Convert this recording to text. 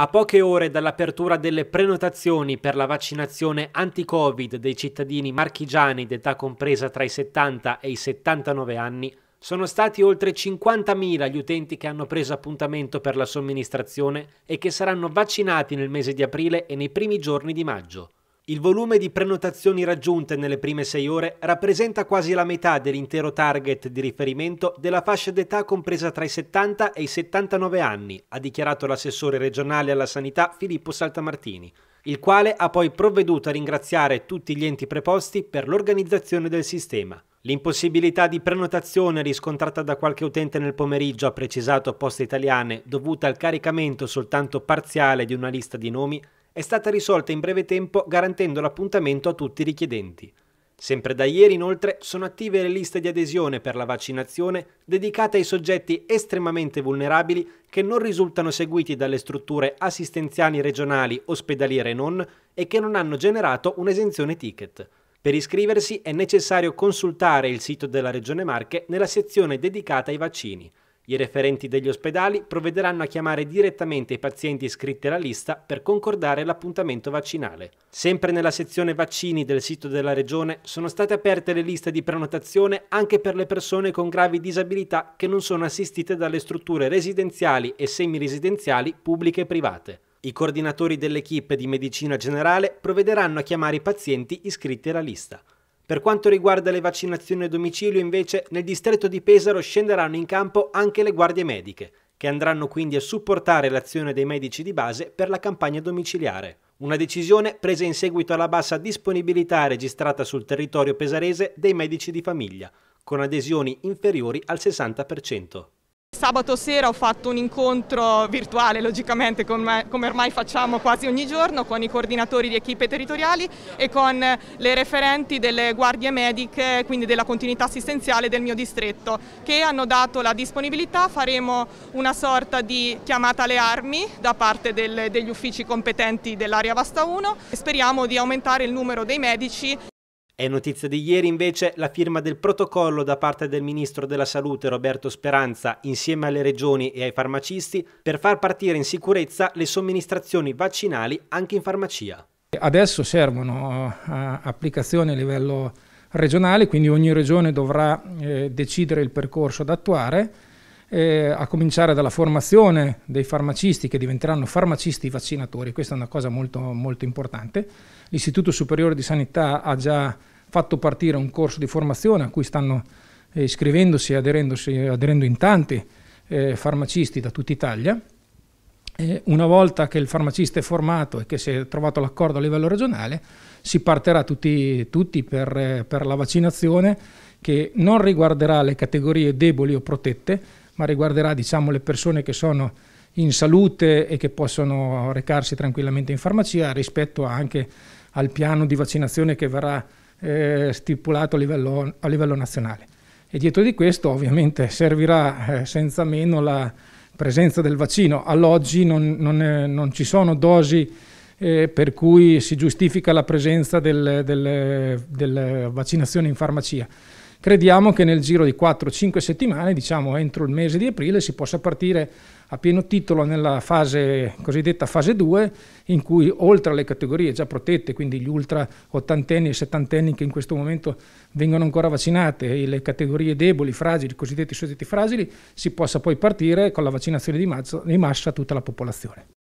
A poche ore dall'apertura delle prenotazioni per la vaccinazione anti-Covid dei cittadini marchigiani d'età compresa tra i 70 e i 79 anni, sono stati oltre 50.000 gli utenti che hanno preso appuntamento per la somministrazione e che saranno vaccinati nel mese di aprile e nei primi giorni di maggio. Il volume di prenotazioni raggiunte nelle prime sei ore rappresenta quasi la metà dell'intero target di riferimento della fascia d'età compresa tra i 70 e i 79 anni, ha dichiarato l'assessore regionale alla sanità Filippo Saltamartini, il quale ha poi provveduto a ringraziare tutti gli enti preposti per l'organizzazione del sistema. L'impossibilità di prenotazione riscontrata da qualche utente nel pomeriggio, ha precisato Poste Italiane, dovuta al caricamento soltanto parziale di una lista di nomi, è stata risolta in breve tempo garantendo l'appuntamento a tutti i richiedenti. Sempre da ieri inoltre sono attive le liste di adesione per la vaccinazione dedicate ai soggetti estremamente vulnerabili che non risultano seguiti dalle strutture assistenziali regionali, ospedaliere e non e che non hanno generato un'esenzione ticket. Per iscriversi è necessario consultare il sito della Regione Marche nella sezione dedicata ai vaccini. I referenti degli ospedali provvederanno a chiamare direttamente i pazienti iscritti alla lista per concordare l'appuntamento vaccinale. Sempre nella sezione vaccini del sito della Regione sono state aperte le liste di prenotazione anche per le persone con gravi disabilità che non sono assistite dalle strutture residenziali e semiresidenziali pubbliche e private. I coordinatori dell'equipe di medicina generale provvederanno a chiamare i pazienti iscritti alla lista. Per quanto riguarda le vaccinazioni a domicilio, invece, nel distretto di Pesaro scenderanno in campo anche le guardie mediche, che andranno quindi a supportare l'azione dei medici di base per la campagna domiciliare. Una decisione presa in seguito alla bassa disponibilità registrata sul territorio pesarese dei medici di famiglia, con adesioni inferiori al 60%. Sabato sera ho fatto un incontro virtuale, logicamente, come, ormai facciamo quasi ogni giorno, con i coordinatori di equipe territoriali e con le referenti delle guardie mediche, quindi della continuità assistenziale del mio distretto, che hanno dato la disponibilità. Faremo una sorta di chiamata alle armi da parte del, degli uffici competenti dell'area Vasta 1 e speriamo di aumentare il numero dei medici è notizia di ieri invece la firma del protocollo da parte del Ministro della Salute Roberto Speranza insieme alle regioni e ai farmacisti per far partire in sicurezza le somministrazioni vaccinali anche in farmacia. Adesso servono uh, applicazioni a livello regionale, quindi ogni regione dovrà eh, decidere il percorso da attuare, eh, a cominciare dalla formazione dei farmacisti che diventeranno farmacisti vaccinatori, questa è una cosa molto, molto importante. L'Istituto Superiore di Sanità ha già fatto partire un corso di formazione a cui stanno eh, iscrivendosi e aderendo in tanti eh, farmacisti da tutta Italia. Una volta che il farmacista è formato e che si è trovato l'accordo a livello regionale, si partirà tutti, tutti per, eh, per la vaccinazione che non riguarderà le categorie deboli o protette, ma riguarderà diciamo, le persone che sono in salute e che possono recarsi tranquillamente in farmacia rispetto anche al piano di vaccinazione che verrà eh, stipulato a livello, a livello, nazionale. E dietro di questo ovviamente servirà eh, senza meno la presenza del vaccino. All'oggi non, non, è, non ci sono dosi eh, per cui si giustifica la presenza delle del, del vaccinazione in farmacia. Crediamo che nel giro di 4-5 settimane, diciamo entro il mese di aprile, si possa partire a pieno titolo nella fase cosiddetta fase 2, in cui oltre alle categorie già protette, quindi gli ultra ottantenni e settantenni che in questo momento vengono ancora vaccinate, e le categorie deboli, fragili, cosiddetti soggetti fragili, si possa poi partire con la vaccinazione di massa, di massa a tutta la popolazione.